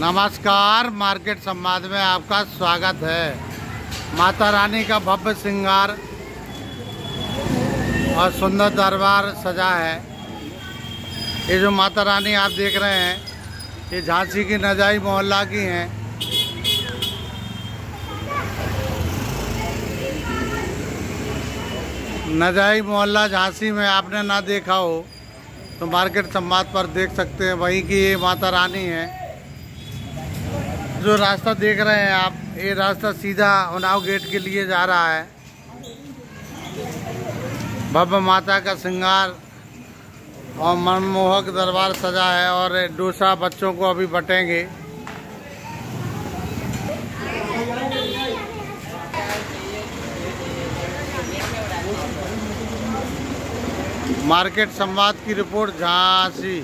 नमस्कार, मार्केट संवाद में आपका स्वागत है। माता रानी का भव्य श्रृंगार और सुंदर दरबार सजा है। ये जो माता रानी आप देख रहे हैं, ये झांसी की नजाई मोहल्ला की हैं। नजाई मोहल्ला झांसी में आपने ना देखा हो तो मार्केट संवाद पर देख सकते हैं, वहीं की ये माता रानी है। जो रास्ता देख रहे हैं आप, ये रास्ता सीधा उनाव गेट के लिए जा रहा है। भव्य माता का श्रृंगार और मनमोहक दरबार सजा है और डोसा बच्चों को अभी बटेंगे। मार्केट संवाद की रिपोर्ट झांसी।